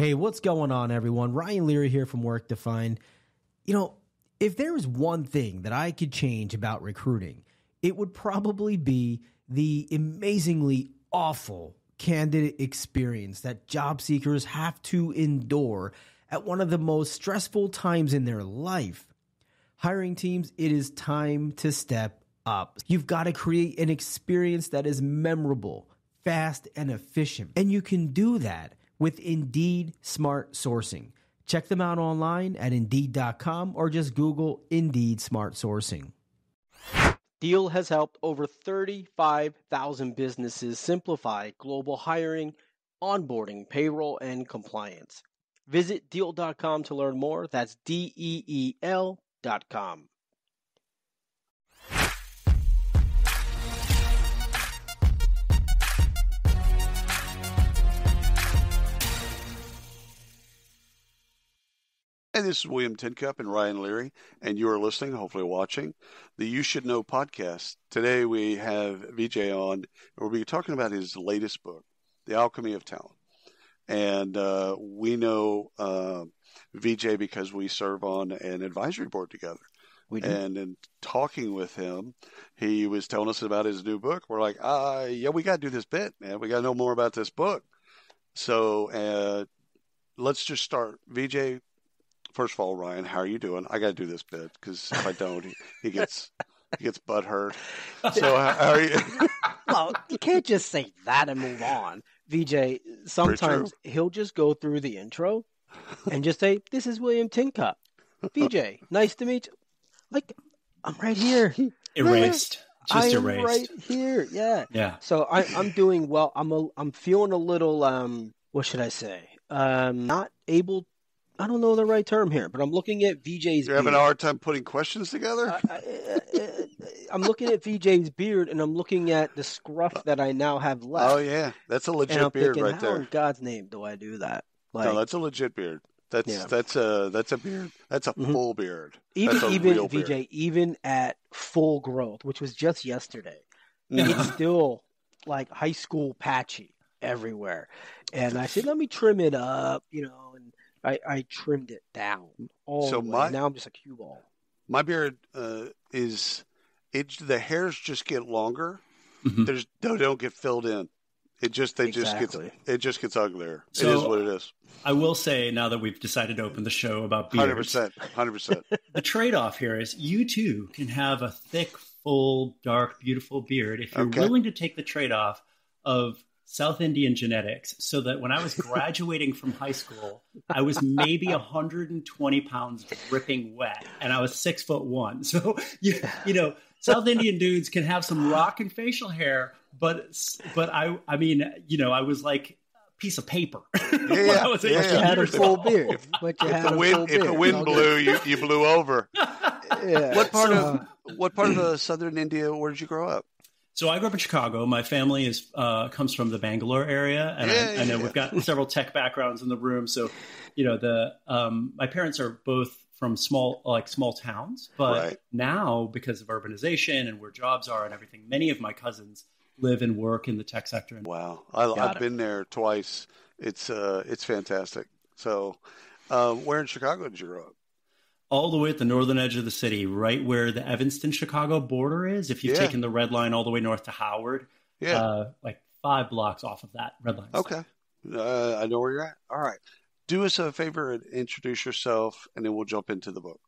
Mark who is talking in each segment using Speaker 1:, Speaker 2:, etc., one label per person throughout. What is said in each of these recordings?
Speaker 1: Hey, what's going on, everyone? Ryan Leary here from WRKdefined. You know, if there was one thing that I could change about recruiting, it would probably be the amazingly awful candidate experience that job seekers have to endure at one of the most stressful times in their life. Hiring teams, it is time to step up. You've got to create an experience that is memorable, fast, and efficient. And you can do that with Indeed Smart Sourcing. Check them out online at Indeed.com or just Google Indeed Smart Sourcing.
Speaker 2: Deel has helped over 35,000 businesses simplify global hiring, onboarding, payroll, and compliance. Visit Deel.com to learn more. That's D E E L.com.
Speaker 3: Hey, this is William Tincup and Ryan Leary, and you are listening, hopefully watching, the You Should Know podcast. Today we have Vijay on, and we'll be talking about his latest book, The Alchemy of Talent. And uh, we know uh, Vijay because we serve on an advisory board together.
Speaker 2: We do.
Speaker 3: And in talking with him, he was telling us about his new book. We're like, uh, yeah, we got to do this bit, man. We got to know more about this book. So uh, let's just start. Vijay, first of all, Ryan, how are you doing? I got to do this bit because if I don't, he, he gets he gets butt hurt. So how, how are you?
Speaker 2: well, you can't just say that and move on. Vijay, sometimes he'll just go through the intro and just say, This is William Tincup. Vijay, nice to meet you. Like, I'm right here.
Speaker 4: Erased. Just
Speaker 2: I am
Speaker 4: erased.
Speaker 2: right here. Yeah.
Speaker 4: Yeah.
Speaker 2: So I, I'm doing well. I'm a, I'm feeling a little um what should I say? Um not able I don't know the right term here, but I'm looking at Vijay's
Speaker 3: You're having a hard time putting questions together.
Speaker 2: I, I, I, I'm looking at Vijay's beard and I'm looking at the scruff that I now have left.
Speaker 3: Oh yeah, that's a legit beard
Speaker 2: thinking,
Speaker 3: right
Speaker 2: how
Speaker 3: there.
Speaker 2: in God's name do I do that? Like
Speaker 3: no, that's a legit beard. That's
Speaker 2: Yeah.
Speaker 3: that's a that's a beard. That's a
Speaker 2: Mhm.
Speaker 3: full beard.
Speaker 2: even
Speaker 3: that's
Speaker 2: even
Speaker 3: real
Speaker 2: VJ,
Speaker 3: beard.
Speaker 2: even at full growth, which was just yesterday,
Speaker 3: Mm.
Speaker 2: it's still like high school patchy everywhere. And I said, let me trim it up, you know, I, I trimmed it down all
Speaker 3: So
Speaker 2: the way.
Speaker 3: my-
Speaker 2: now I'm just a cue ball.
Speaker 3: My beard uh, is it. The hairs just get longer.
Speaker 4: Mhm.
Speaker 3: There's they don't get filled in. It just they
Speaker 2: Exactly.
Speaker 3: just gets it just gets uglier. it
Speaker 4: So-
Speaker 3: is what it is.
Speaker 4: I will say now that we've decided to open the show about
Speaker 3: hundred percent, Hundred percent.
Speaker 4: the trade-off here is you too can have a thick, full, dark, beautiful beard if you're
Speaker 3: Okay.
Speaker 4: willing to take the trade-off of South Indian genetics. So that when I was graduating from high school, I was maybe 120 pounds dripping wet, and I was six foot one. So you you know South Indian dudes can have some rock and facial hair, but but I I mean you know I was like a piece of paper. when
Speaker 3: yeah,
Speaker 4: I was
Speaker 3: yeah,
Speaker 4: 18
Speaker 2: had a full
Speaker 4: old.
Speaker 2: beard. But you
Speaker 3: If
Speaker 2: had
Speaker 3: the
Speaker 2: a
Speaker 3: wind
Speaker 2: full
Speaker 3: if
Speaker 2: beard.
Speaker 3: the wind blew, you you blew over.
Speaker 2: Yeah.
Speaker 3: What part
Speaker 2: So-
Speaker 3: of what part of uh, southern India? Where did you grow up?
Speaker 4: So I grew up in Chicago. My family is uh, comes from the Bangalore area, and
Speaker 3: Yeah,
Speaker 4: I, I know
Speaker 3: yeah.
Speaker 4: we've got several tech backgrounds in the room. So, you know, the um, my parents are both from small like small towns, but
Speaker 3: Right.
Speaker 4: now because of urbanization and where jobs are and everything, many of my cousins live and work in the tech sector. And
Speaker 3: Wow, I, I've
Speaker 2: it.
Speaker 3: been there twice. It's uh, it's fantastic. So, uh, where in Chicago did you grow up?
Speaker 4: All the way at the northern edge of the city, right where the Evanston Chicago border is. If you've
Speaker 3: Yeah.
Speaker 4: taken the red line all the way north to Howard,
Speaker 3: Yeah.
Speaker 4: uh, like five blocks off of that red line.
Speaker 3: okay. Uh, I know where you're at. All right. Do us a favor and introduce yourself, and then we'll jump into the book.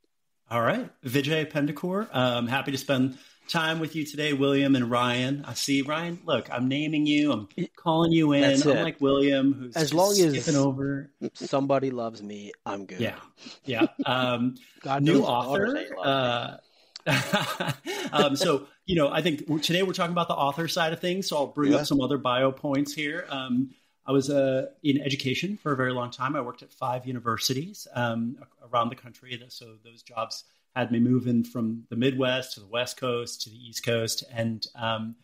Speaker 4: All right. Vijay Pendakur. I'm happy to spend time with you today, William and Ryan. I see, Ryan, look, I'm naming you. I'm calling you in.
Speaker 2: That's it.
Speaker 4: Unlike William, who's
Speaker 2: As long as-
Speaker 4: over.
Speaker 2: Somebody loves me. I'm good.
Speaker 4: Yeah. Yeah. Um,
Speaker 2: God
Speaker 4: new author.
Speaker 2: ain't love me.
Speaker 4: Uh, um, so, you know, I think today we're talking about the author side of things. So I'll bring
Speaker 3: Yeah.
Speaker 4: up some other bio points here. Um, I was uh, in education for a very long time. I worked at five universities um, around the country. So those jobs had me moving from the Midwest to the West Coast to the East Coast and um,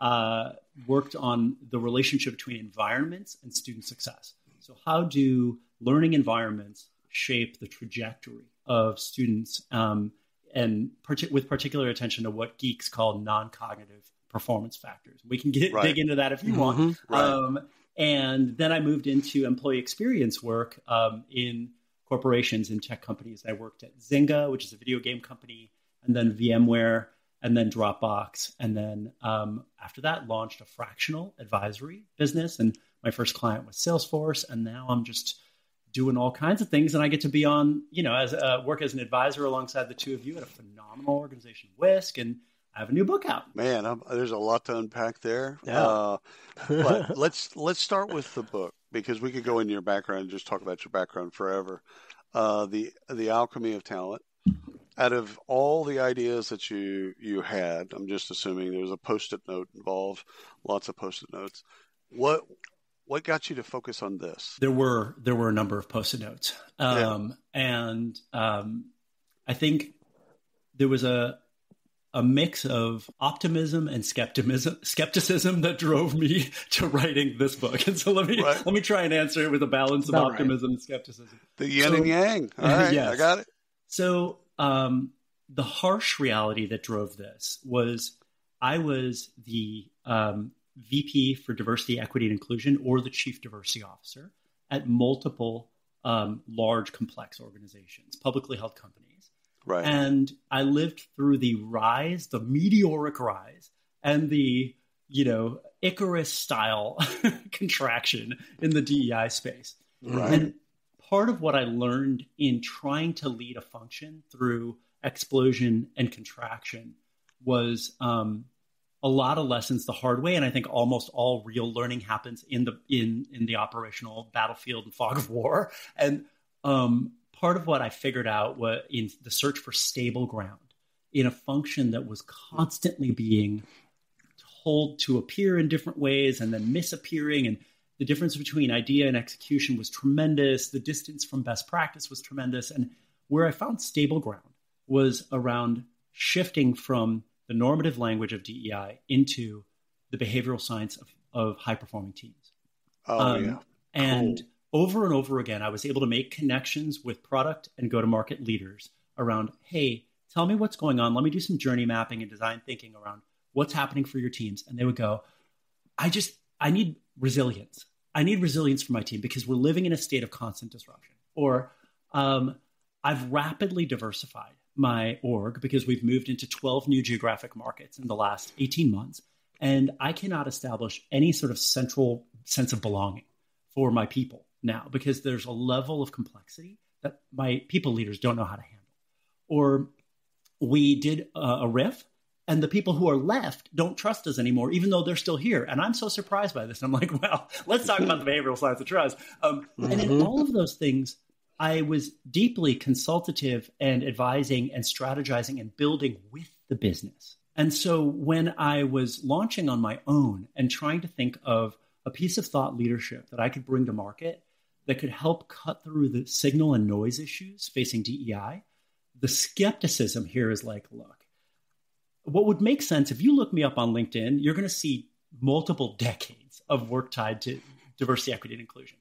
Speaker 4: uh, worked on the relationship between environments and student success. So, how do learning environments shape the trajectory of students, um, and partic- with particular attention to what geeks call non-cognitive performance factors? We can get
Speaker 3: Right.
Speaker 4: dig into that if you want.
Speaker 2: Mhm.
Speaker 3: Right.
Speaker 4: Um, And then I moved into employee experience work um, in corporations and tech companies. I worked at Zynga, which is a video game company, and then VMware, and then Dropbox. And then um, after that, launched a fractional advisory business. And my first client was Salesforce. And now I'm just doing all kinds of things. And I get to be on, you know, as uh, work as an advisor alongside the two of you at a phenomenal organization, Whisk. And I have a new book out.
Speaker 3: Man, I'm, there's a lot to unpack there.
Speaker 2: Yeah.
Speaker 3: Uh, but let's let's start with the book because we could go into your background and just talk about your background forever. Uh, the the alchemy of talent. Out of all the ideas that you you had, I'm just assuming there was a post-it note involved, lots of post-it notes. What what got you to focus on this?
Speaker 4: There were there were a number of post-it notes, um, yeah. and um, I think there was a a mix of optimism and skepticism skepticism that drove me to writing this book. And so let me right. let me try and answer it with a balance of About optimism right. and skepticism.
Speaker 3: The yin so, and yang. All right, yes. I got it.
Speaker 4: So um, the harsh reality that drove this was I was the um, VP for diversity, equity, and inclusion, or the chief diversity officer at multiple um, large, complex organizations, publicly held companies.
Speaker 3: Right.
Speaker 4: And I lived through the rise, the meteoric rise, and the, you know, Icarus style contraction in the DEI space.
Speaker 3: Right.
Speaker 4: And part of what I learned in trying to lead a function through explosion and contraction was um, a lot of lessons the hard way. And I think almost all real learning happens in the in in the operational battlefield and fog of war. And um, part of what I figured out was in the search for stable ground in a function that was constantly being told to appear in different ways and then misappearing and the difference between idea and execution was tremendous. The distance from best practice was tremendous. And where i found stable ground was around shifting from the normative language of dei into the behavioral science of, of high performing teams.
Speaker 3: Oh um, yeah.
Speaker 4: and over and over again, I was able to make connections with product and go to market leaders around, hey, tell me what's going on. Let me do some journey mapping and design thinking around what's happening for your teams. And they would go, I just, I need resilience. I need resilience for my team because we're living in a state of constant disruption. Or um, I've rapidly diversified my org because we've moved into 12 new geographic markets in the last 18 months. And I cannot establish any sort of central sense of belonging for my people now because there's a level of complexity that my people leaders don't know how to handle. Or we did a, a RIF and the people who are left don't trust us anymore, even though they're still here. And I'm so surprised by this. I'm like, well, let's talk about the behavioral science of trust. Um, mm-hmm. And in mm-hmm. all of those things, I was deeply consultative and advising and strategizing and building with the business. And so when I was launching on my own and trying to think of a piece of thought leadership that I could bring to market that could help cut through the signal and noise issues facing DEI. The skepticism here is like, look, what would make sense if you look me up on LinkedIn, you're going to see multiple decades of work tied to diversity, equity, and inclusion.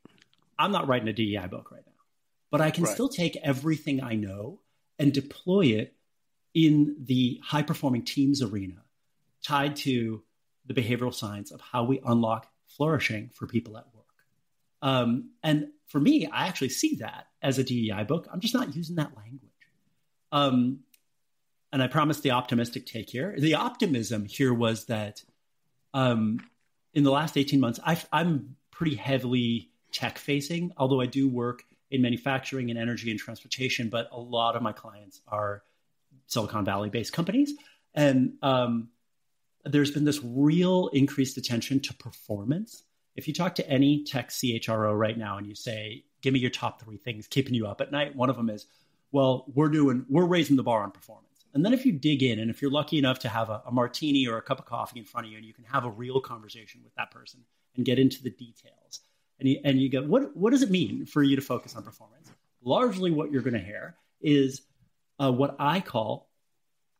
Speaker 4: I'm not writing a DEI book right now, but I can right. still take everything I know and deploy it in the high performing teams arena tied to the behavioral science of how we unlock flourishing for people at work. Um, and for me, I actually see that as a DEI book. I'm just not using that language. Um, and I promise the optimistic take here. The optimism here was that um, in the last 18 months, i am pretty heavily tech facing, although I do work in manufacturing and energy and transportation, but a lot of my clients are Silicon Valley based companies. And um, there's been this real increased attention to performance if you talk to any tech CHRO right now and you say, give me your top three things keeping you up at night, one of them is, well, we're doing, we're raising the bar on performance. And then if you dig in and if you're lucky enough to have a, a martini or a cup of coffee in front of you and you can have a real conversation with that person and get into the details and you, and you go, what, what does it mean for you to focus on performance? Largely what you're going to hear is uh, what I call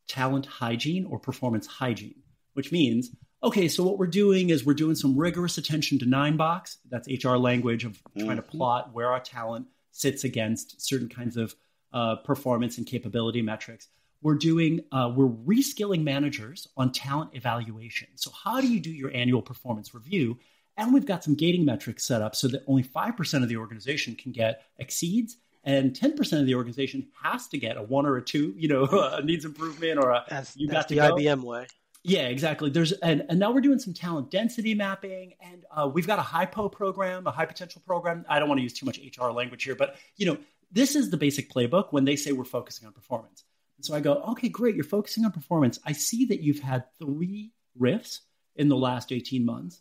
Speaker 4: talent hygiene or performance hygiene, which means okay, so what we're doing is we're doing some rigorous attention to nine box. That's HR language of trying to mm-hmm. plot where our talent sits against certain kinds of uh, performance and capability metrics. We're doing, uh, we're reskilling managers on talent evaluation. So, how do you do your annual performance review? And we've got some gating metrics set up so that only 5% of the organization can get exceeds and 10% of the organization has to get a one or a two, you know, needs improvement or a
Speaker 2: That's,
Speaker 4: you
Speaker 2: that's
Speaker 4: got to
Speaker 2: the
Speaker 4: go.
Speaker 2: IBM way.
Speaker 4: Yeah, exactly. There's and, and now we're doing some talent density mapping, and uh, we've got a HiPo program, a high potential program. I don't want to use too much HR language here, but you know, this is the basic playbook when they say we're focusing on performance. And so I go, okay, great, you're focusing on performance. I see that you've had three RIFs in the last 18 months.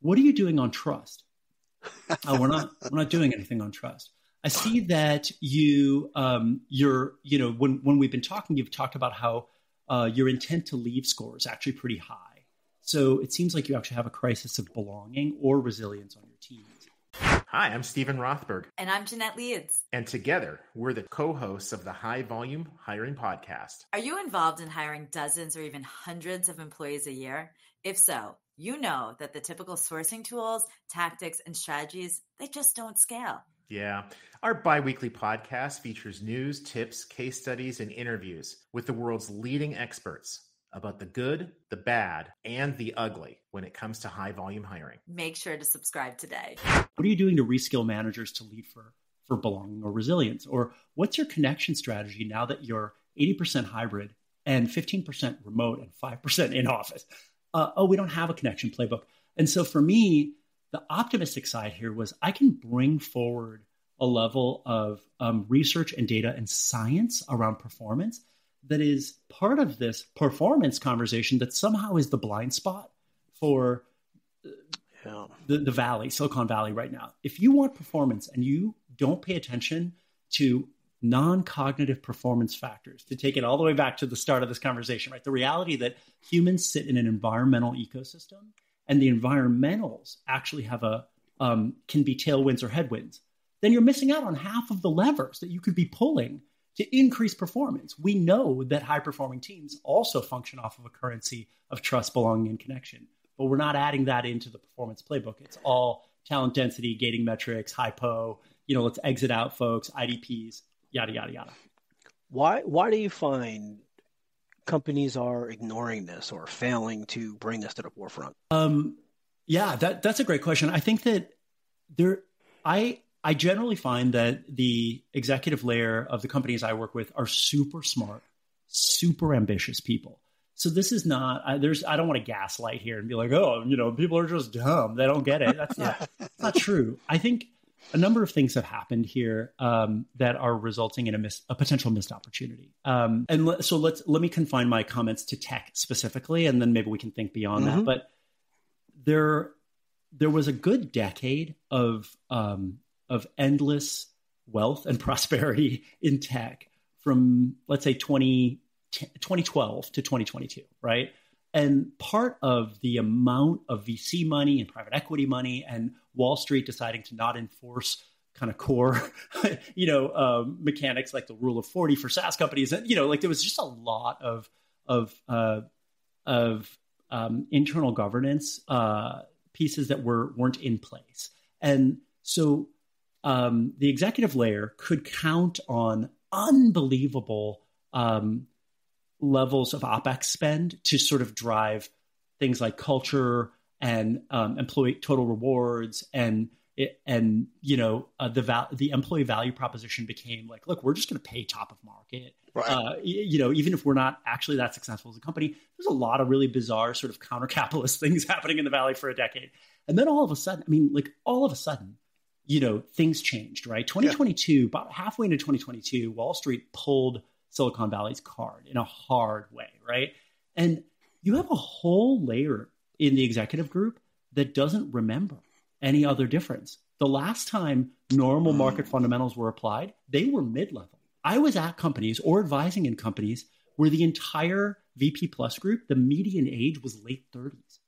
Speaker 4: What are you doing on trust? oh, we're not we're not doing anything on trust. I see that you um, you're you know when when we've been talking, you've talked about how uh, your intent to leave score is actually pretty high. So it seems like you actually have a crisis of belonging or resilience on your teams.
Speaker 5: Hi, I'm Stephen Rothberg,
Speaker 6: And I'm Jeanette Leeds.
Speaker 5: and together we're the co hosts of the High Volume Hiring Podcast.
Speaker 6: Are you involved in hiring dozens or even hundreds of employees a year? If so, you know that the typical sourcing tools, tactics, and strategies, they just don't scale.
Speaker 5: Yeah, our bi weekly podcast features news, tips, case studies, and interviews with the world's leading experts about the good, the bad, and the ugly when it comes to high volume hiring.
Speaker 6: Make sure to subscribe today.
Speaker 4: What are you doing to reskill managers to lead for for belonging or resilience? Or what's your connection strategy now that you're 80% hybrid and 15% remote and 5% in office? Uh, oh, we don't have a connection playbook. And so for me, the optimistic side here was I can bring forward a level of um, research and data and science around performance that is part of this performance conversation that somehow is the blind spot for
Speaker 2: Yeah.
Speaker 4: the, the valley, Silicon Valley right now. If you want performance and you don't pay attention to non-cognitive performance factors, to take it all the way back to the start of this conversation, right? The reality that humans sit in an environmental ecosystem and the environmentals actually have a um, can be tailwinds or headwinds, then you're missing out on half of the levers that you could be pulling to increase performance. We know that high performing teams also function off of a currency of trust, belonging, and connection but we're not adding that into the performance playbook. It's all talent density, gating metrics, HiPo, you know, let's exit out folks, IDPs, yada, yada, yada.
Speaker 2: Why why do you find companies are ignoring this or failing to bring this to the forefront?
Speaker 4: Um, yeah, that, that's a great question. I think that there, I, I generally find that the executive layer of the companies I work with are super smart, super ambitious people. So this is not I, there's I don't want to gaslight here and be like oh you know people are just dumb they don't get it that's not that's not true I think a number of things have happened here um, that are resulting in a, miss, a potential missed opportunity um, and le- so let's let me confine my comments to tech specifically and then maybe we can think beyond that
Speaker 2: Mhm.
Speaker 4: but there there was a good decade of um, of endless wealth and prosperity in tech from let's say 20 2012 to 2022, right? And part of the amount of VC money and private equity money and Wall Street deciding to not enforce kind of core, you know, um, mechanics like the rule of 40 for SaaS companies. And, you know, like there was just a lot of, of, uh, of um, internal governance uh, pieces that were, weren't in place. And so um, the executive layer could count on unbelievable um, levels of OPEX spend to sort of drive things like culture and um, employee total rewards and and you know uh, the val- the employee value proposition became like look we're just going to pay top of market.
Speaker 3: Right.
Speaker 4: uh, you know even if we're not actually that successful as a company there's a lot of really bizarre sort of counter capitalist things happening in the valley for a decade. And then all of a sudden i mean like all of a sudden you know things changed right? 2022 about halfway into 2022 wall street pulled silicon valley's card in a hard way right? And you have a whole layer in the executive group that doesn't remember any other difference. The last time normal market fundamentals were applied they were mid-level. I was at companies or advising in companies where the entire vp plus group the median age was late 30s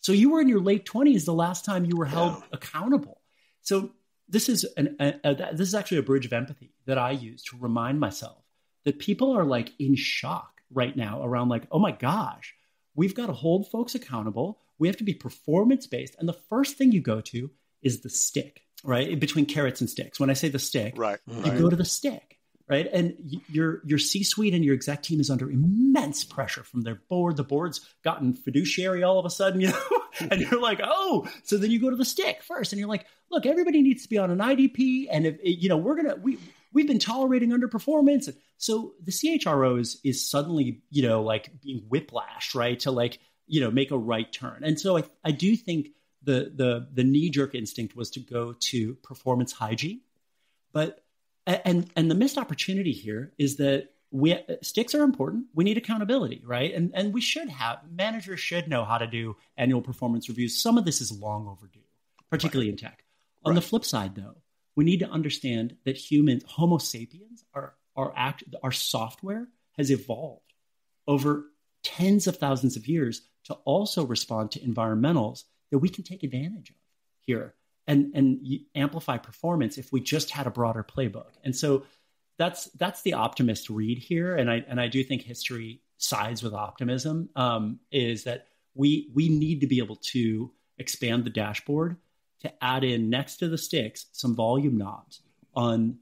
Speaker 4: so you were in your late 20s the last time you were held accountable. So this is an a, a, this is actually a bridge of empathy that I use to remind myself that people are like in shock right now around like, oh my gosh, we've got to hold folks accountable. We have to be performance based, and the first thing you go to is the stick, right? Between carrots and sticks. When I say the stick,
Speaker 3: Right.
Speaker 4: you
Speaker 3: Right.
Speaker 4: go to the stick. right? And your your C suite and your exec team is under immense pressure from their board. The board's gotten fiduciary all of a sudden, you know, and you're like, oh, so then you go to the stick first, and you're like, look, everybody needs to be on an IDP, and if you know, we're gonna we we've been tolerating underperformance, and so the CHRO is is suddenly you know like being whiplashed, right, to like you know make a right turn, and so I I do think. The, the the knee jerk instinct was to go to performance hygiene, but and and the missed opportunity here is that we sticks are important. We need accountability, right? And and we should have managers should know how to do annual performance reviews. Some of this is long overdue, particularly right. in tech. On right. the flip side, though, we need to understand that humans, Homo sapiens, our our act, our software has evolved over tens of thousands of years to also respond to environmentals that we can take advantage of here and and amplify performance if we just had a broader playbook. And so that's that's the optimist read here, and I and I do think history sides with optimism. Um, is that we we need to be able to expand the dashboard to add in next to the sticks some volume knobs on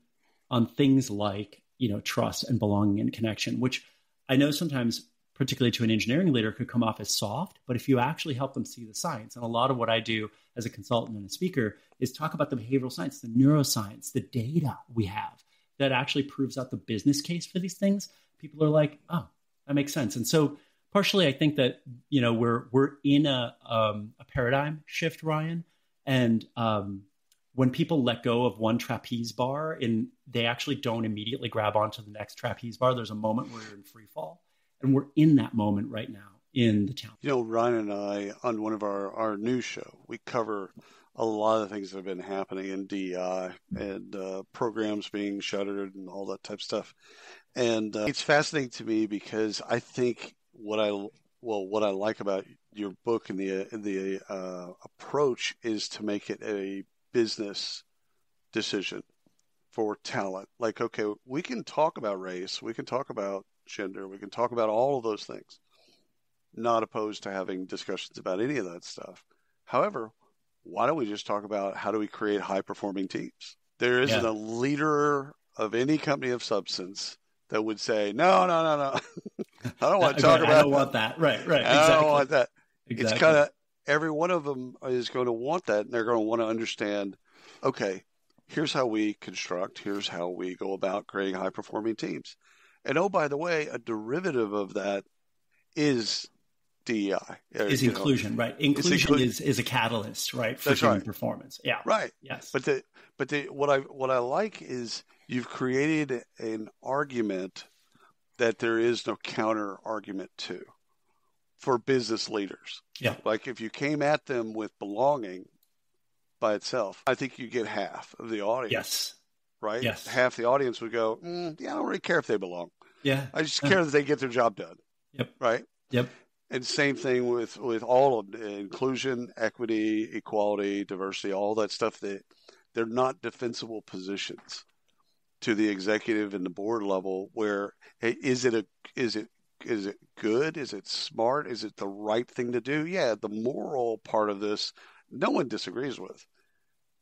Speaker 4: on things like you know trust and belonging and connection, which I know sometimes particularly to an engineering leader, could come off as soft. But if you actually help them see the science, and a lot of what I do as a consultant and a speaker is talk about the behavioral science, the neuroscience, the data we have that actually proves out the business case for these things, people are like, oh, that makes sense. And so partially, I think that you know we're we're in a um, a paradigm shift, Ryan, and um, when people let go of one trapeze bar and they actually don't immediately grab onto the next trapeze bar, there's a moment where you're in free fall and we're in that moment right now in the town.
Speaker 3: You know, Ryan and I, on one of our, our news show, we cover a lot of things that have been happening in DI and uh, programs being shuttered and all that type of stuff. And uh, it's fascinating to me because I think what I well what I like about your book and the the uh, approach is to make it a business decision for talent. Like, okay, we can talk about race, we can talk about gender. We can talk about all of those things. Not opposed to having discussions about any of that stuff. However, why don't we just talk about how do we create high performing teams? There isn't yeah. a leader of any company of substance that would say, no, no, no, no. I don't want to talk about
Speaker 4: I don't
Speaker 3: that.
Speaker 4: want that. Right, right.
Speaker 3: Exactly. I don't want that.
Speaker 4: Exactly.
Speaker 3: It's kind of every one of them is going to want that and they're going to want to understand, okay, here's how we construct, here's how we go about creating high performing teams. And oh, by the way, a derivative of that is DEI.
Speaker 4: Uh, is inclusion, know. right? Inclusion inclu- is, is a catalyst, right, for
Speaker 3: That's
Speaker 4: human
Speaker 3: right.
Speaker 4: performance. Yeah.
Speaker 3: Right.
Speaker 4: Yes.
Speaker 3: But the but the what I what I like is you've created an argument that there is no counter argument to for business leaders.
Speaker 4: Yeah.
Speaker 3: Like if you came at them with belonging by itself, I think you get half of the audience.
Speaker 4: Yes.
Speaker 3: Right?
Speaker 4: Yes.
Speaker 3: Half the audience would go, mm, yeah, I don't really care if they belong.
Speaker 4: Yeah.
Speaker 3: I just care that they get their job done.
Speaker 4: Yep.
Speaker 3: Right.
Speaker 4: Yep.
Speaker 3: And same thing with with all of inclusion, equity, equality, diversity, all that stuff. That they're not defensible positions to the executive and the board level. Where hey, is it a is it is it good? Is it smart? Is it the right thing to do? Yeah, the moral part of this, no one disagrees with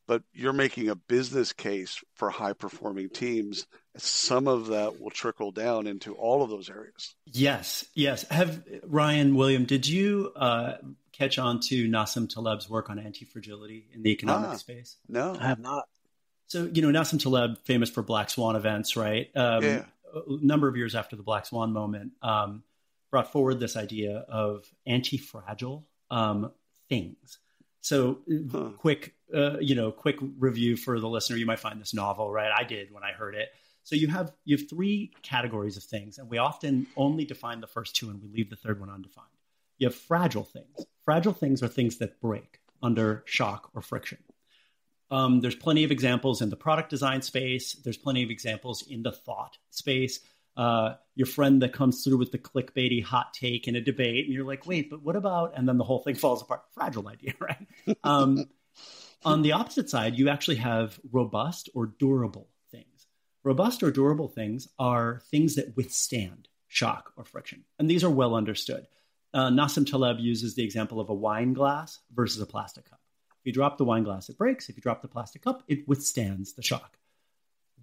Speaker 3: but you're making a business case for high performing teams. Some of that will trickle down into all of those areas.
Speaker 4: Yes, yes. Have Ryan William, did you uh, catch on to Nassim Taleb's work on anti fragility in the economic
Speaker 3: ah,
Speaker 4: space?
Speaker 3: No,
Speaker 2: I have not.
Speaker 4: So you know Nassim Taleb, famous for Black Swan events, right? Um,
Speaker 3: yeah.
Speaker 4: A number of years after the Black Swan moment, um, brought forward this idea of anti fragile um, things. So, huh. quick, uh, you know, quick review for the listener. You might find this novel, right? I did when I heard it. So you have you have three categories of things, and we often only define the first two, and we leave the third one undefined. You have fragile things. Fragile things are things that break under shock or friction. Um, there's plenty of examples in the product design space. There's plenty of examples in the thought space uh, your friend that comes through with the clickbaity hot take in a debate, and you're like, wait, but what about? And then the whole thing falls apart. Fragile idea, right? Um, on the opposite side, you actually have robust or durable things. Robust or durable things are things that withstand shock or friction, and these are well understood. Uh, Nassim Taleb uses the example of a wine glass versus a plastic cup. If you drop the wine glass, it breaks. If you drop the plastic cup, it withstands the shock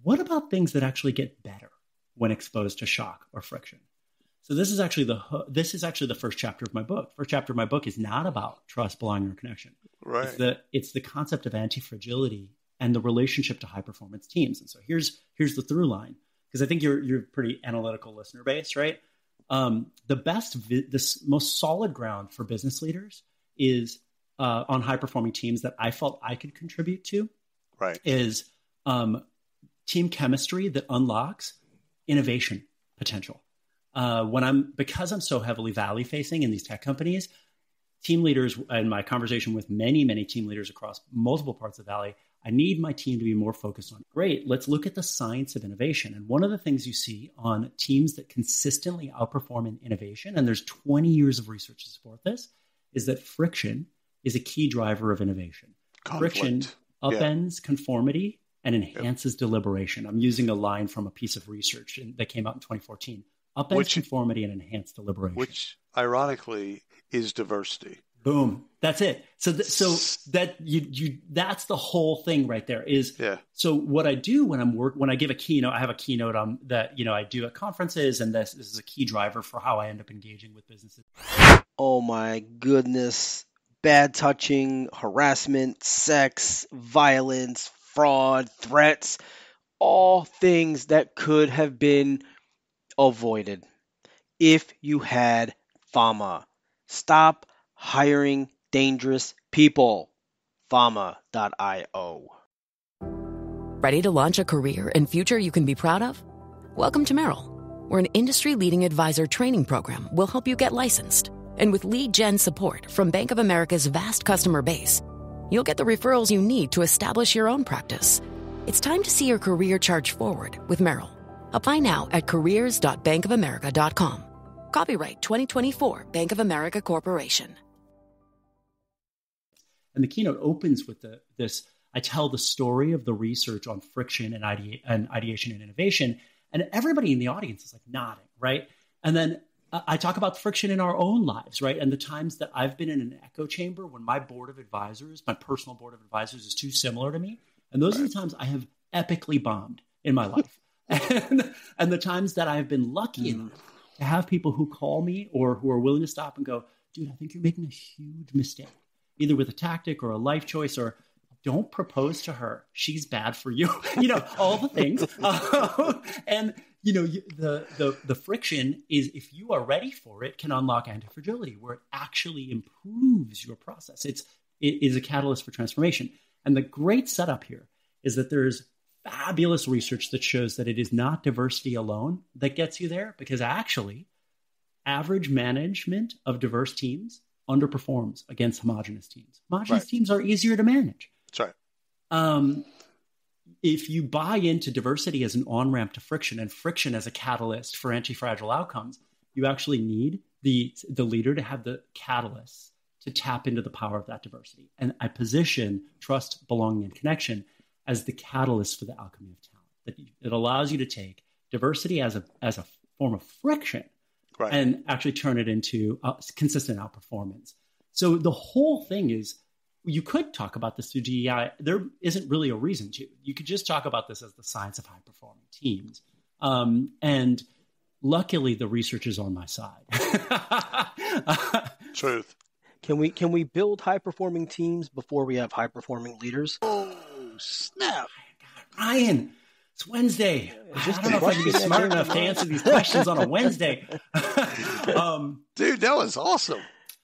Speaker 4: what about things that actually get better when exposed to shock or friction? So this is actually the this is actually the first chapter of my book. First chapter of my book is not about trust, belonging, or connection.
Speaker 3: Right.
Speaker 4: It's the it's the concept of anti-fragility and the relationship to high performance teams. And so here's here's the through line because I think you're you're pretty analytical listener base, right? Um, the best vi- this most solid ground for business leaders is uh, on high performing teams that I felt I could contribute to.
Speaker 3: Right.
Speaker 4: Is um, team chemistry that unlocks innovation potential. Uh, when I'm because I'm so heavily valley facing in these tech companies, team leaders and my conversation with many many team leaders across multiple parts of the valley, I need my team to be more focused on. Great, let's look at the science of innovation. And one of the things you see on teams that consistently outperform in innovation, and there's 20 years of research to support this, is that friction is a key driver of innovation.
Speaker 3: Conflict.
Speaker 4: Friction upends yeah. conformity and enhances yep. deliberation. I'm using a line from a piece of research in, that came out in 2014. Upends which, conformity and enhanced deliberation.
Speaker 3: Which, ironically, is diversity.
Speaker 4: Boom. That's it. So, th- so that you, you, that's the whole thing right there. Is
Speaker 3: yeah.
Speaker 4: So what I do when I'm work when I give a keynote, I have a keynote um that you know I do at conferences, and this, this is a key driver for how I end up engaging with businesses.
Speaker 2: Oh my goodness! Bad touching, harassment, sex, violence, fraud, threats, all things that could have been avoided if you had FAMA. Stop hiring dangerous people. FAMA.io.
Speaker 7: Ready to launch a career and future you can be proud of? Welcome to Merrill, where an industry leading advisor training program will help you get licensed. And with lead gen support from Bank of America's vast customer base, you'll get the referrals you need to establish your own practice. It's time to see your career charge forward with Merrill. Apply now at careers.bankofamerica.com. Copyright 2024 Bank of America Corporation.
Speaker 4: And the keynote opens with the, this I tell the story of the research on friction and, and ideation and innovation. And everybody in the audience is like nodding, right? And then I talk about friction in our own lives, right? And the times that I've been in an echo chamber when my board of advisors, my personal board of advisors, is too similar to me. And those right. are the times I have epically bombed in my life. and, and the times that I've been lucky mm. enough to have people who call me or who are willing to stop and go, dude, I think you're making a huge mistake, either with a tactic or a life choice or don't propose to her. She's bad for you. you know, all the things. Uh, and you know, the the the friction is if you are ready for it, can unlock anti-fragility, where it actually improves your process. It's it is a catalyst for transformation. And the great setup here is that there's fabulous research that shows that it is not diversity alone that gets you there because actually average management of diverse teams underperforms against homogenous teams. Homogenous right. teams are easier to manage.
Speaker 3: That's right.
Speaker 4: Um, if you buy into diversity as an on ramp to friction and friction as a catalyst for anti fragile outcomes, you actually need the the leader to have the catalyst to tap into the power of that diversity. And I position trust, belonging, and connection as the catalyst for the alchemy of talent. That it allows you to take diversity as a as a form of friction right. and actually turn it into uh, consistent outperformance. So the whole thing is you could talk about this through DEI. There isn't really a reason to. You could just talk about this as the science of high performing teams. Um, and luckily, the research is on my side.
Speaker 3: Truth.
Speaker 2: Can we can we build high performing teams before we have high performing leaders?
Speaker 3: Oh snap!
Speaker 4: God, Ryan, it's Wednesday. I don't know if I can be smart enough to answer these questions on a Wednesday.
Speaker 3: um, Dude, that was awesome.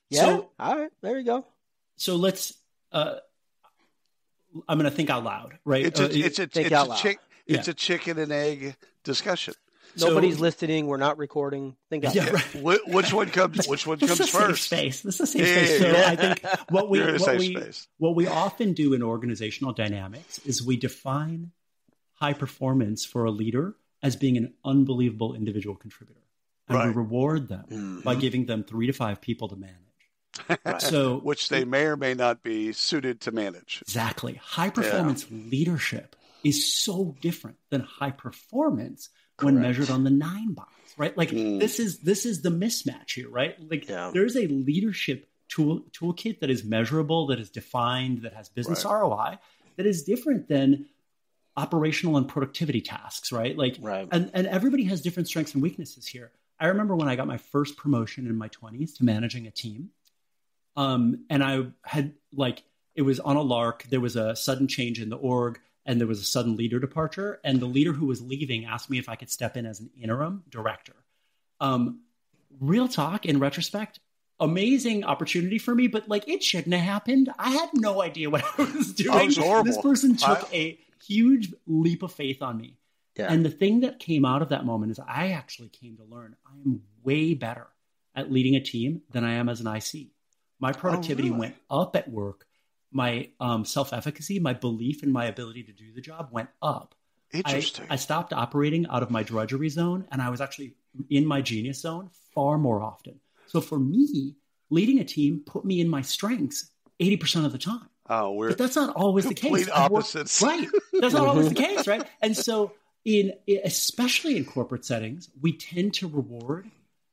Speaker 2: Yeah. So, all right, there you go.
Speaker 4: So let's. Uh, I'm going to think out loud, right?
Speaker 3: It's a, uh, it's a, it's a, chick, it's yeah. a chicken and egg discussion.
Speaker 2: Nobody's so, listening. We're not recording. Think out yeah,
Speaker 3: right. Which one comes? Which one comes
Speaker 4: this
Speaker 3: first?
Speaker 4: Space. This is a safe yeah, space. So I think what we what we space. what we often do in organizational dynamics is we define high performance for a leader as being an unbelievable individual contributor, and right. we reward them mm-hmm. by giving them three to five people to manage.
Speaker 3: So, which they may or may not be suited to manage.
Speaker 4: Exactly. High performance yeah. leadership is so different than high performance Correct. when measured on the nine box, right? Like mm. this is this is the mismatch here, right? Like yeah. there's a leadership tool toolkit that is measurable, that is defined, that has business right. ROI, that is different than operational and productivity tasks, right? Like,
Speaker 2: Right.
Speaker 4: and, and everybody has different strengths and weaknesses here. I remember when I got my first promotion in my 20s to managing a team. Um, and I had like, it was on a lark. There was a sudden change in the org and there was a sudden leader departure. And the leader who was leaving asked me if I could step in as an interim director. Um, real talk in retrospect, amazing opportunity for me, but like it shouldn't have happened. I had no idea what I was doing.
Speaker 3: was.
Speaker 4: This person took
Speaker 3: I-
Speaker 4: a huge leap of faith on me.
Speaker 2: Yeah.
Speaker 4: And the thing that came out of that moment is I actually came to learn I am way better at leading a team than I am as an IC. My productivity
Speaker 3: really?
Speaker 4: went up at work. My um, self efficacy, my belief in my ability to do the job went up. I,
Speaker 3: Interesting.
Speaker 4: I stopped operating out of my drudgery zone and I was actually in my genius zone far more often. So for me, leading a team put me in my strengths 80% of the time.
Speaker 3: oh, we're
Speaker 4: But that's not always the case. I
Speaker 3: opposites.
Speaker 4: right. That's not always the case, right? And so in especially in corporate settings, we tend to reward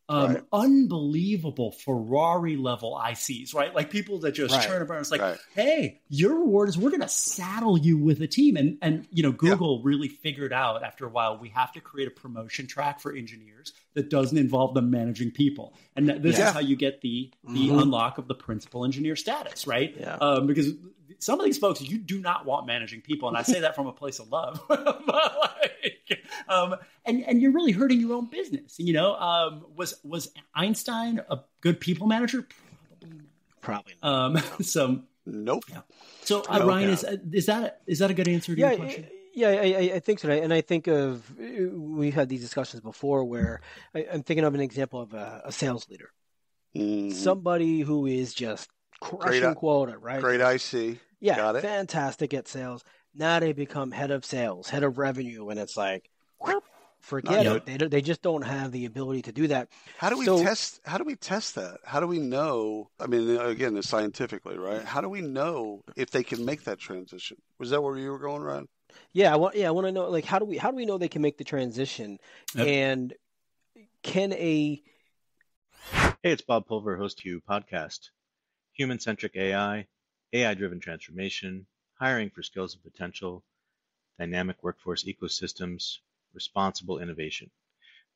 Speaker 4: um,
Speaker 3: Right.
Speaker 4: unbelievable Ferrari level ICs, right? Like people that just
Speaker 2: Right.
Speaker 4: turn around. It's like,
Speaker 3: Right.
Speaker 4: hey, your reward is we're going to saddle you with a team. And and you know, Google really figured out after a while we have to create a promotion track for engineers that doesn't involve them managing people. And that, this
Speaker 3: Yeah.
Speaker 4: is how you get the the
Speaker 2: Mhm.
Speaker 4: unlock of the principal engineer status, right?
Speaker 2: Yeah.
Speaker 4: Um, because some of these folks you do not want managing people, and I say that from a place of love. Like, um, and and you're really hurting your own business. You know, um, was was Einstein a good people manager? Probably Not.
Speaker 2: Probably. Not.
Speaker 4: not. Um, so
Speaker 3: nope.
Speaker 4: so uh,
Speaker 3: No,
Speaker 4: Ryan,
Speaker 3: yeah.
Speaker 4: is is that is that a good answer to
Speaker 2: Yeah,
Speaker 4: your question?
Speaker 2: Yeah, I, I- I think so. And I think of we've had these discussions before where I, I'm thinking of an example of a, a sales leader,
Speaker 3: Mhm.
Speaker 2: somebody who is just crushing
Speaker 3: Great-
Speaker 2: quota, right?
Speaker 3: Great IC.
Speaker 2: Yeah,
Speaker 3: Got it.
Speaker 2: fantastic at sales. Now they become head of sales, head of revenue, and it's like, forget it. They they just don't have the ability to do that.
Speaker 3: How do we
Speaker 2: So-
Speaker 3: test? How do we test that? How do we know? I mean, again, scientifically, right? How do we know if they can make that transition? Was that where you were going, Ryan?
Speaker 2: Yeah, I want. Yeah, I want to know. Like, how do we? How do we know they can make the transition?
Speaker 4: Yep.
Speaker 2: And can a
Speaker 8: Hey, it's Bob Pulver, host to You podcast. Human centric AI, AI driven transformation, hiring for skills and potential, dynamic workforce ecosystems, responsible innovation.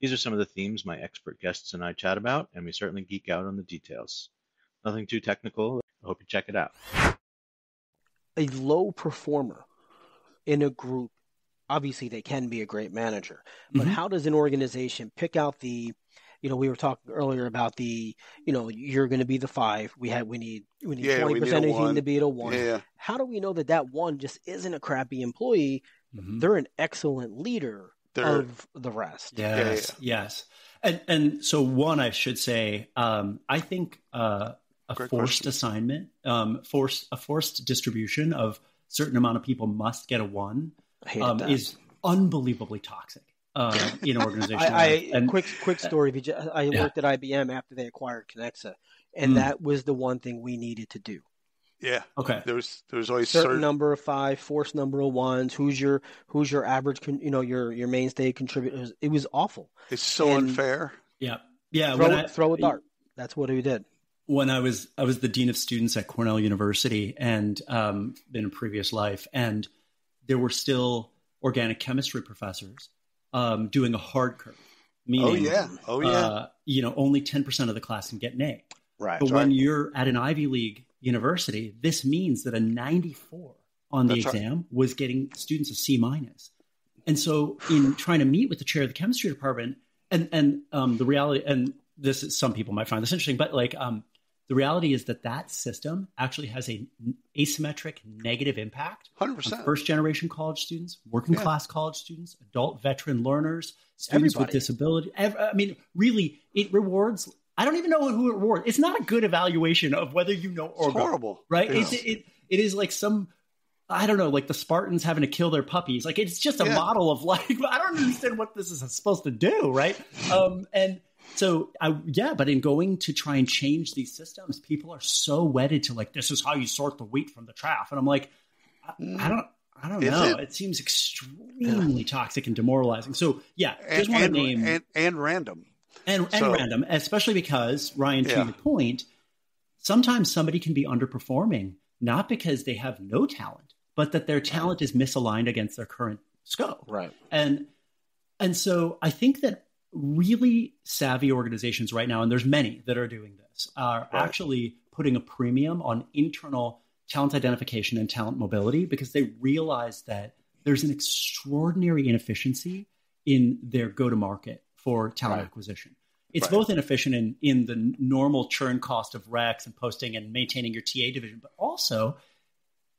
Speaker 8: These are some of the themes my expert guests and I chat about, and we certainly geek out on the details. Nothing too technical. I hope you check it out.
Speaker 2: a low performer in a group, obviously they can be a great manager. But
Speaker 4: Mhm.
Speaker 2: how does an organization pick out the, you know, we were talking earlier about the, you know, you're going to be the five. We had we need we need twenty
Speaker 3: need a
Speaker 2: percent of the team to be at a one.
Speaker 3: Yeah,
Speaker 2: How do we know that that one just isn't a crappy employee?
Speaker 4: Mhm.
Speaker 2: They're an excellent leader
Speaker 3: they're
Speaker 2: of the rest.
Speaker 4: Yes, yes. And and so one, I should say, um, I think uh, a
Speaker 3: Great
Speaker 4: forced
Speaker 3: question.
Speaker 4: assignment, um, forced a forced distribution of certain amount of people must get a one
Speaker 2: I hated
Speaker 4: um,
Speaker 2: that.
Speaker 4: is unbelievably toxic um, in organizational
Speaker 2: I. I
Speaker 4: And
Speaker 2: quick quick story. Vijay. I
Speaker 4: Yeah.
Speaker 2: worked at IBM after they acquired Kenexa, and
Speaker 4: Mm.
Speaker 2: that was the one thing we needed to do.
Speaker 3: yeah.
Speaker 4: okay,
Speaker 3: There was there was always
Speaker 2: certain
Speaker 3: certain.
Speaker 2: number of five, force number of ones. Who's your who's your average? Con, you know your your mainstay contributor. It was, awful.
Speaker 3: It's so
Speaker 2: and-
Speaker 3: unfair.
Speaker 4: yeah, yeah.
Speaker 2: throw it,
Speaker 4: I-
Speaker 2: throw a dart. That's what we did.
Speaker 4: When I was I was the dean of students at Cornell University and um, in a previous life, and there were still organic chemistry professors um, doing a hard curve, meaning
Speaker 3: Oh yeah. Oh yeah.
Speaker 4: uh, you know only ten percent of the class can get an A.
Speaker 3: right.
Speaker 4: But
Speaker 3: right.
Speaker 4: when you're at an Ivy League university, this means that a 94 on the
Speaker 3: That's right.
Speaker 4: exam was getting students a C minus. And so, in trying to meet with the chair of the chemistry department, and and um, the reality, and this is some people might find this interesting, but like um, the reality is that that system actually has a n- asymmetric negative impact
Speaker 3: Hundred
Speaker 4: on
Speaker 3: percent.
Speaker 4: first generation college students, working
Speaker 3: Yeah.
Speaker 4: class college students, adult veteran learners, students with disability. I mean, really, it rewards. I don't even know who it rewards. It's not a good evaluation of whether you know or
Speaker 3: It's horrible.
Speaker 4: right?
Speaker 3: Yeah.
Speaker 4: It, it it is like some. I don't know, like the Spartans having to kill their puppies. Like it's just a
Speaker 3: Yeah.
Speaker 4: model of like I don't understand what this is supposed to do, right? Um, and so I yeah, but in going to try and change these systems, people are so wedded to like this is how you sort the wheat from the chaff, and I'm like, I, I don't. I don't
Speaker 3: Is
Speaker 4: know.
Speaker 3: it?
Speaker 4: It? seems extremely toxic and demoralizing. So yeah,
Speaker 3: and,
Speaker 4: just want to name
Speaker 3: and, and random.
Speaker 4: and, and
Speaker 3: So-
Speaker 4: random, especially because Ryan, to
Speaker 3: Yeah.
Speaker 4: your point, sometimes somebody can be underperforming not because they have no talent, but that their talent is misaligned against their current scope.
Speaker 2: Right.
Speaker 4: And and so I think that really savvy organizations right now, and there's many that are doing this, are
Speaker 3: Right.
Speaker 4: actually putting a premium on internal talent identification and talent mobility because they realize that there's an extraordinary inefficiency in their go to market for talent
Speaker 3: Right.
Speaker 4: acquisition. It's
Speaker 3: Right.
Speaker 4: both inefficient in, in the normal churn cost of recs and posting and maintaining your TA division, but also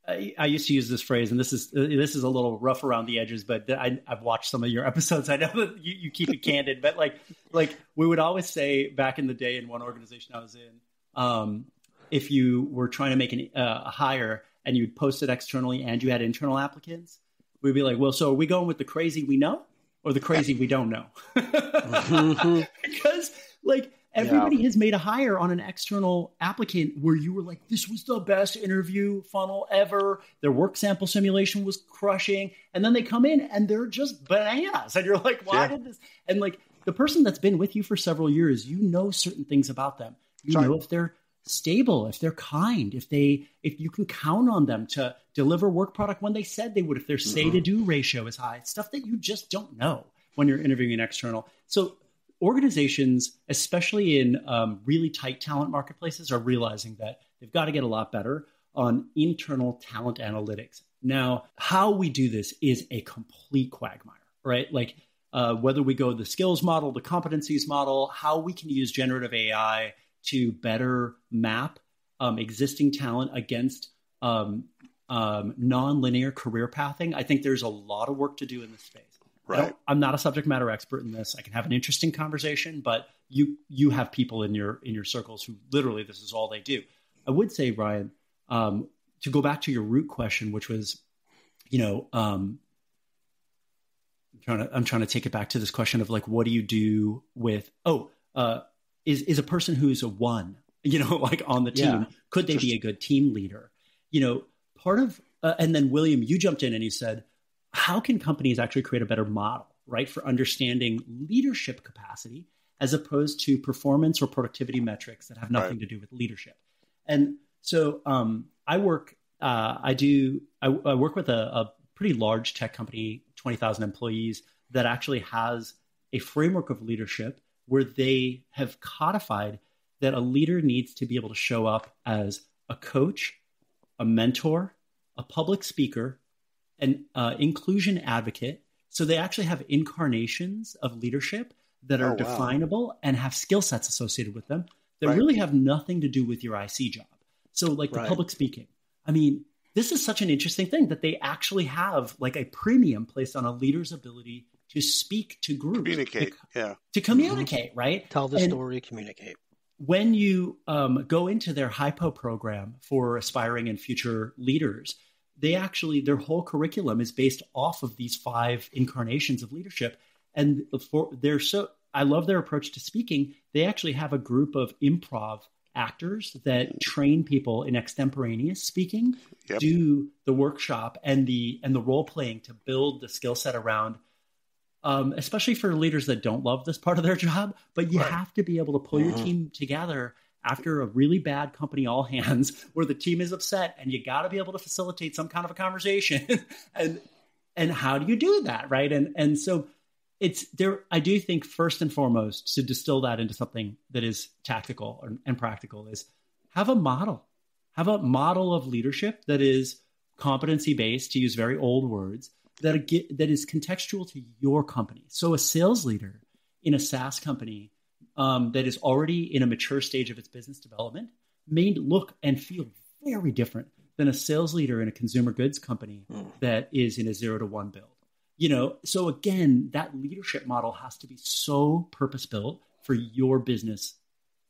Speaker 4: I, I used to use this phrase, and this is this is a little rough around the edges, but I, I've watched some of your episodes. I know that you, you keep it candid, but like like we would always say back in the day in one organization I was in, um, if you were trying to make an, uh, a hire and you'd post it externally and you had internal applicants, we'd be like, well, so are we going with the crazy we know or the crazy we don't know? because like everybody has made a hire on an external applicant where you were like, this was the best interview funnel ever. Their work sample simulation was crushing. And then they come in and they're just bananas. And you're like, why
Speaker 3: Yeah.
Speaker 4: did this? And like the person that's been with you for several years, you know certain things about them. You
Speaker 3: Sorry.
Speaker 4: know if they're stable, if they're kind, if they if you can count on them to deliver work product when they said they would, if their say to mm-hmm. do ratio is high, stuff that you just don't know when you're interviewing an external. So organizations, especially in um, really tight talent marketplaces, are realizing that they've got to get a lot better on internal talent analytics. Now, how we do this is a complete quagmire, right? Like uh, whether we go the skills model, the competencies model, how we can use generative AI to better map um, existing talent against um, um, non-linear career pathing. I think there's a lot of work to do in this space.
Speaker 3: Right.
Speaker 4: I'm not a subject matter expert in this. I can have an interesting conversation, but you you have people in your in your circles who literally this is all they do. I would say, Ryan, um, to go back to your root question, which was, you know, um, I'm trying to I'm trying to take it back to this question of like, what do you do with? Oh, uh, is is a person who's a one, you know, like on the team?
Speaker 2: Yeah.
Speaker 4: Could they be a good team leader? You know, part of uh, and then William, you jumped in and you said, how can companies actually create a better model, right, for understanding leadership capacity as opposed to performance or productivity metrics that have nothing
Speaker 3: Right.
Speaker 4: to do with leadership? And so um, I work, uh, I do, I, I work with a, a pretty large tech company, 20,000 employees, that actually has a framework of leadership where they have codified that a leader needs to be able to show up as a coach, a mentor, a public speaker, an uh, inclusion advocate. So they actually have incarnations of leadership that
Speaker 3: Oh,
Speaker 4: are
Speaker 3: wow.
Speaker 4: definable and have skill sets associated with them that
Speaker 3: Right.
Speaker 4: really have nothing to do with your IC job. So, like the
Speaker 2: Right.
Speaker 4: public speaking, I mean, this is such an interesting thing that they actually have like a premium placed on a leader's ability to speak to groups,
Speaker 3: Communicate.
Speaker 4: to,
Speaker 3: Yeah.
Speaker 4: to communicate, right?
Speaker 2: Tell the
Speaker 4: And-
Speaker 2: story, communicate.
Speaker 4: when you um, go into their HiPo program for aspiring and future leaders they actually their whole curriculum is based off of these five incarnations of leadership and for they're so i love their approach to speaking they actually have a group of improv actors that train people in extemporaneous speaking
Speaker 3: Yep.
Speaker 4: do the workshop and the and the role playing to build the skill set around um, especially for leaders that don't love this part of their job. But you
Speaker 3: Right.
Speaker 4: have to be able to pull your
Speaker 3: Mhm.
Speaker 4: team together after a really bad company all hands where the team is upset, and you got to be able to facilitate some kind of a conversation. and and how do you do that, right? And and so it's there. I do think first and foremost to distill that into something that is tactical and, and practical is have a model, have a model of leadership that is competency based, to use very old words, that that is contextual to your company. So a sales leader in a SaaS company um, that is already in a mature stage of its business development may look and feel very different than a sales leader in a consumer goods company that is in a zero to one build. You know, so again, that leadership model has to be so purpose built for your business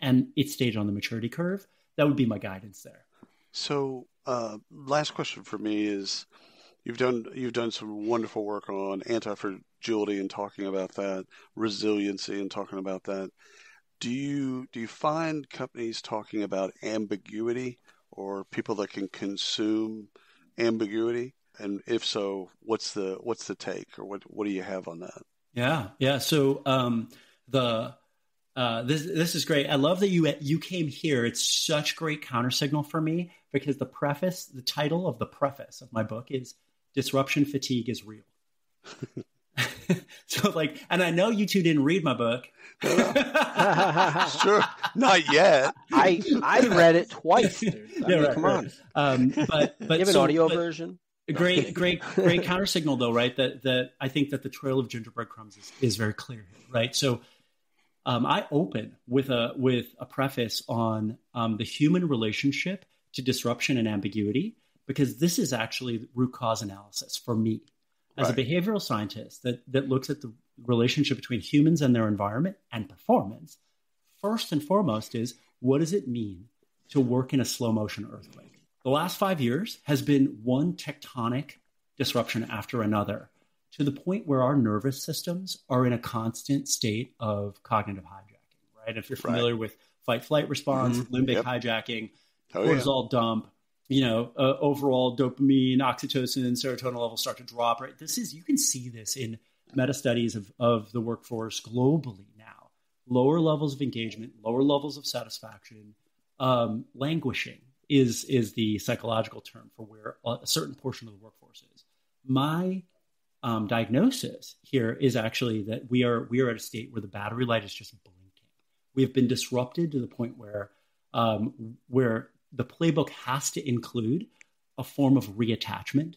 Speaker 4: and its stage on the maturity curve. That would be my guidance there.
Speaker 3: So, uh, last question for me is: you've done you've done some wonderful work on anti-fragility and talking about that, resiliency and talking about that. Do you do you find companies talking about ambiguity or people that can consume ambiguity? And if so, what's the what's the take, or what what do you have on that?
Speaker 4: Yeah, yeah. So um, the uh, this this is great. I love that you you came here. It's such great counter signal for me because the preface, the title of the preface of my book is Disruption Fatigue is Real. so like, and I know you two didn't read my book.
Speaker 3: sure, not yet.
Speaker 2: I I read it twice, dude. I
Speaker 4: Yeah,
Speaker 2: mean,
Speaker 4: right,
Speaker 2: come
Speaker 4: right.
Speaker 2: on.
Speaker 4: Um, but but
Speaker 2: you have an
Speaker 4: so-
Speaker 2: audio
Speaker 4: but-
Speaker 2: version?
Speaker 4: great, great, great counter signal though, right? That that I think that the trail of gingerbread crumbs is, is very clear, right? So um, I open with a with a preface on um, the human relationship to disruption and ambiguity because this is actually root cause analysis for me as
Speaker 3: Right.
Speaker 4: a behavioral scientist that that looks at the relationship between humans and their environment and performance. First and foremost is what does it mean to work in a slow motion earthquake? The last five years has been one tectonic disruption after another to the point where our nervous systems are in a constant state of cognitive hijacking, right? If you're
Speaker 3: Right.
Speaker 4: familiar with fight flight response,
Speaker 3: Mhm.
Speaker 4: limbic
Speaker 3: Yep.
Speaker 4: hijacking,
Speaker 3: Oh yeah.
Speaker 4: cortisol dump, you know, uh, overall dopamine, oxytocin, serotonin levels start to drop, right? This is, you can see this in meta studies of, of the workforce globally now. Lower levels of engagement, lower levels of satisfaction, um, languishing is, is the psychological term for where a certain portion of the workforce is. My um, diagnosis here is actually that we are we are at a state where the battery light is just blinking. We have been disrupted to the point where um, where the playbook has to include a form of reattachment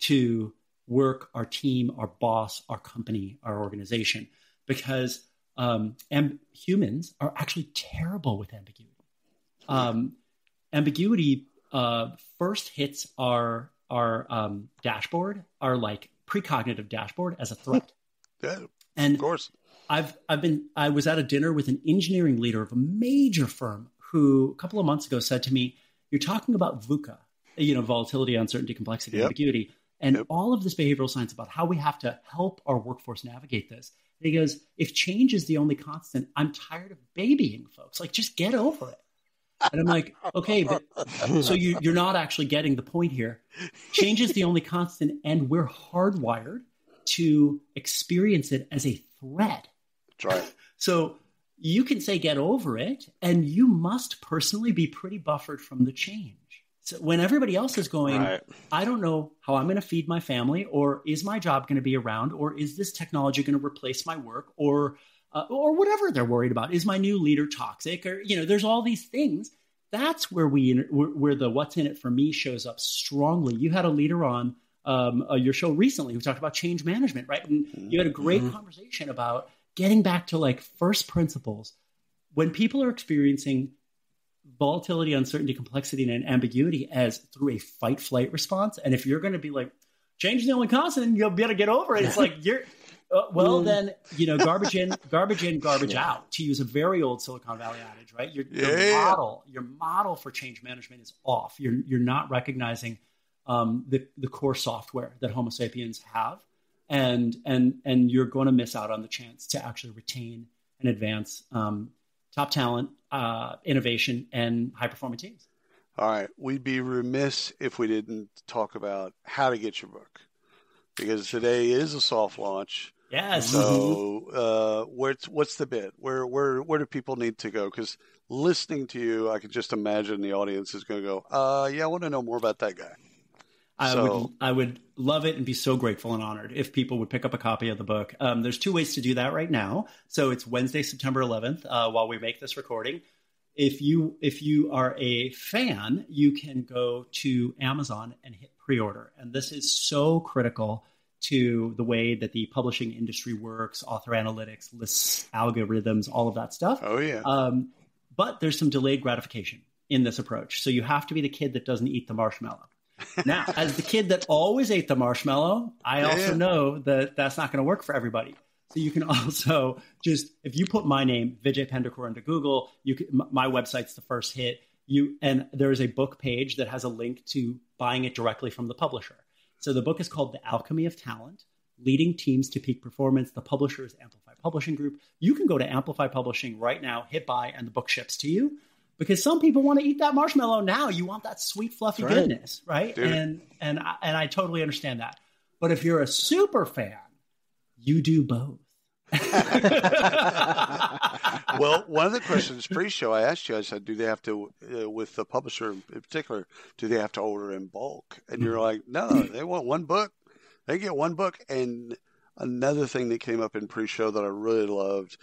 Speaker 4: to work, our team, our boss, our company, our organization, because um, and humans are actually terrible with ambiguity. Um, ambiguity uh, first hits our our um, dashboard, our like precognitive dashboard as a threat.
Speaker 3: Yeah,
Speaker 4: And
Speaker 3: of course.
Speaker 4: I've I've been I was at a dinner with an engineering leader of a major firm who a couple of months ago said to me, "You're talking about VUCA, you know, volatility, uncertainty, complexity,
Speaker 3: Yep.
Speaker 4: ambiguity, and
Speaker 3: Yep.
Speaker 4: all of this behavioral science about how we have to help our workforce navigate this." And he goes, "If change is the only constant, I'm tired of babying folks. Like, just get over it." And I'm like, "Okay, but so you, you're not actually getting the point here. Change is the only constant, and we're hardwired to experience it as a threat.
Speaker 3: That's right.
Speaker 4: So you can say get over it, and you must personally be pretty buffered from the change. So when everybody else is going,
Speaker 2: Right.
Speaker 4: I don't know how I'm going to feed my family, or is my job going to be around, or is this technology going to replace my work, or uh, or whatever they're worried about. Is my new leader toxic, or you know, there's all these things. That's where we where, where the what's in it for me shows up strongly. You had a leader on um, uh, your show recently who talked about change management, right? And you had a great
Speaker 2: Mhm.
Speaker 4: conversation about getting back to like first principles when people are experiencing volatility, uncertainty, complexity, and ambiguity as through a fight flight response. And if you're going to be like, change the only constant, you'll better get over it. It's like you're, uh, well,
Speaker 2: Mm.
Speaker 4: then, you know, garbage in, garbage in, garbage
Speaker 2: Yeah.
Speaker 4: out, to use a very old Silicon Valley adage, right? Your, your
Speaker 3: Yeah.
Speaker 4: model, your model for change management is off. You're, you're not recognizing um, the, the core software that Homo sapiens have. And, and, and you're going to miss out on the chance to actually retain and advance um, top talent, uh, innovation, and high performing teams.
Speaker 3: All right. We'd be remiss if we didn't talk about how to get your book because today is a soft launch.
Speaker 4: Yes.
Speaker 3: So, uh, where's what's the bit? Where where where do people need to go? Because listening to you, I can just imagine the audience is going to go, "Uh, yeah, I want to know more about that guy."
Speaker 4: I
Speaker 3: So-
Speaker 4: would I would love it and be so grateful and honored if people would pick up a copy of the book. Um, there's two ways to do that right now. So it's Wednesday, September 11th, uh, while we make this recording. If you if you are a fan, you can go to Amazon and hit pre-order. And this is so critical to the way that the publishing industry works, author analytics, lists, algorithms, all of that stuff.
Speaker 3: Oh yeah.
Speaker 4: Um, but there's some delayed gratification in this approach. So you have to be the kid that doesn't eat the marshmallow. Now, as the kid that always ate the marshmallow, I
Speaker 3: Yeah,
Speaker 4: also
Speaker 3: yeah.
Speaker 4: know that that's not going to work for everybody. So you can also just if you put my name Vijay Pendakur into Google, you can, my website's the first hit. You and there is a book page that has a link to buying it directly from the publisher. So the book is called The Alchemy of Talent: Leading Teams to Peak Performance. The publisher is Amplify Publishing Group. You can go to Amplify Publishing right now, hit buy, and the book ships to you. Because some people want to eat that marshmallow now. You want that sweet, fluffy
Speaker 2: right.
Speaker 4: goodness, right?
Speaker 3: Dude.
Speaker 4: And and I, and I totally understand that. But if you're a super fan, you do both.
Speaker 3: well, one of the questions pre-show I asked you, I said, do they have to, uh, with the publisher in particular, do they have to order in bulk? And you're like, no, they want one book. They get one book. And another thing that came up in pre-show that I really loved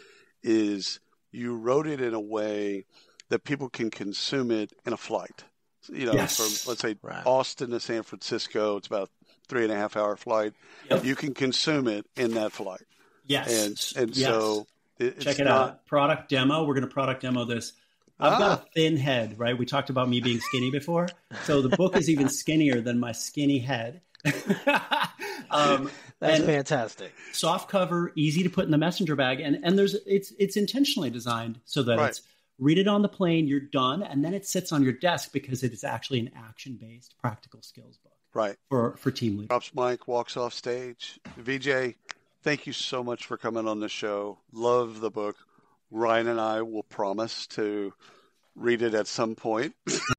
Speaker 3: is you wrote it in a way that people can consume it in a flight. You know,
Speaker 4: Yes.
Speaker 3: from let's say
Speaker 8: Right.
Speaker 3: Austin to San Francisco, it's about three and a half hour flight.
Speaker 4: Yep.
Speaker 3: You can consume it in that flight,
Speaker 4: Yes.
Speaker 3: and and
Speaker 4: Yes.
Speaker 3: so it, it's
Speaker 4: check it
Speaker 3: not,
Speaker 4: out. Product demo. We're going to product demo this. I've
Speaker 3: Ah.
Speaker 4: got a thin head, right? We talked about me being skinny before. So the book is even skinnier than my skinny head. um,
Speaker 2: That's fantastic.
Speaker 4: soft cover, easy to put in the messenger bag, and and there's it's it's intentionally designed so that
Speaker 3: Right.
Speaker 4: it's read it on the plane, you're done, and then it sits on your desk because it is actually an action based practical skills book
Speaker 3: right.
Speaker 4: for for team leaders.
Speaker 3: Drops mic walks off stage. Vijay, thank you so much for coming on the show. Love the book. Ryan and I will promise to read it at some point.